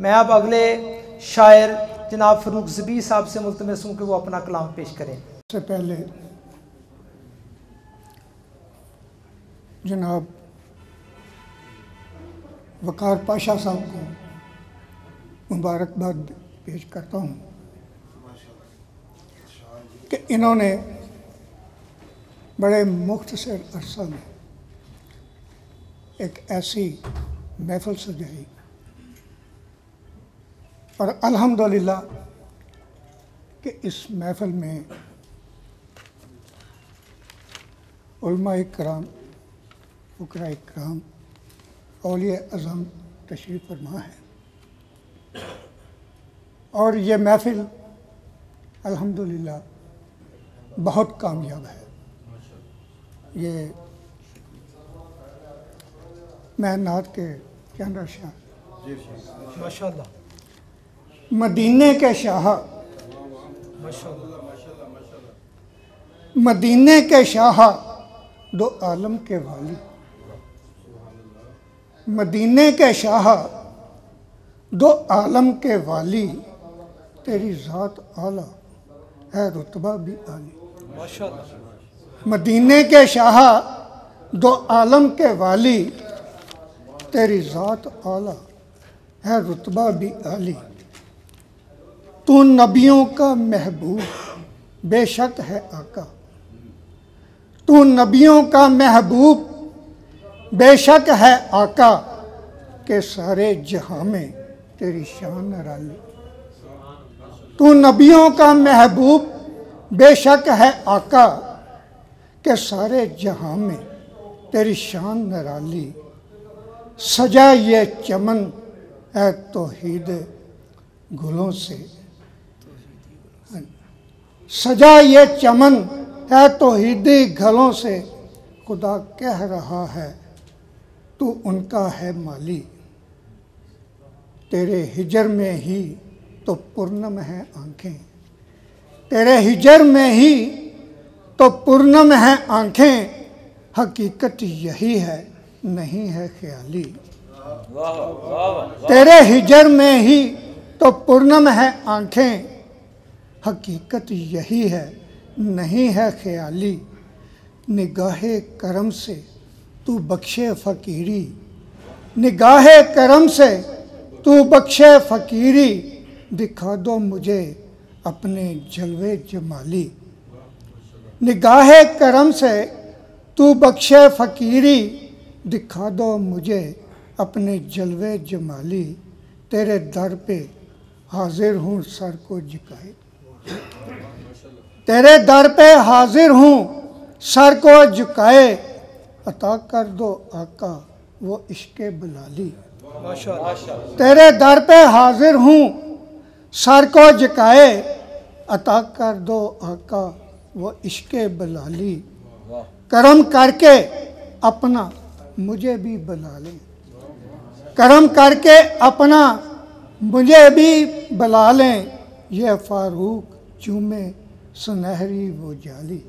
मैं अब अगले शायर जनाब फरूक जबी साहब से मुलतमस हूँ कि वो अपना कलाम पेश करें। सबसे पहले जनाब वकार पाशा साहब को मुबारकबाद पेश करता हूँ कि इन्होंने बड़े मुख्तसर अरसा में एक ऐसी महफल सजाई। और अल्हम्दुलिल्लाह कि इस महफिल में कराम फ़करा कराम अलिया अज़म तशरीफ़ फरमा है। और ये महफिल अल्हम्दुलिल्लाह बहुत कामयाब है। ये मैं नात के चंदा शाह माशाल्लाह। मदीने के शाह। मदीने के शाह दो आलम के वाली। मदीने के शाह दो आलम के वाली। तेरी ज़ात आला है, रुतबा भी आली। मदीने के शाह दो आलम के वाली। तेरी ज़ात आला है, रुतबा भी आली। तू नबियों का महबूब, बेशक है आका। तू नबियों का महबूब, बेशक है आका, के सारे जहाँ में तेरी शान निराली तू नबियों का महबूब, बेशक है आका, के सारे जहाँ में तेरी शान निराली सजा ये चमन है तोहीद, गुलों से सजा ये चमन है तोहीदी गलों से। खुदा कह रहा है तू उनका है माली। तेरे हिजर में ही तो पूर्णम है आँखें। तेरे हिजर में ही तो पूर्णम है आँखें। हकीकत यही है नहीं है ख्याली। तेरे हिजर में ही तो पूर्णम है आँखें। हकीकत यही है, नहीं है ख्याली। निगाह करम से तू बख्शे फ़कीरी। निगाह करम से तू बख्शे फ़कीरी। दिखा दो मुझे अपने जलवे जमाली। निगाह करम से तू बख्शे फ़कीरी। दिखा दो मुझे अपने जलवे जमाली। तेरे दर पे हाजिर हूँ सर को झुकाए तेरे दर पे हाजिर हूँ, सर को झुकाए। अता कर दो आका, वो इश्क माशाल्लाह तेरे दर पे हाजिर हूँ, सर को झुकाए। अता कर दो आका, वो इश्क बलाली करम करके अपना, मुझे भी बुला ले। करम करके अपना, मुझे भी बुला लें यह फारूक। चूमे सुनहरी वो जाली।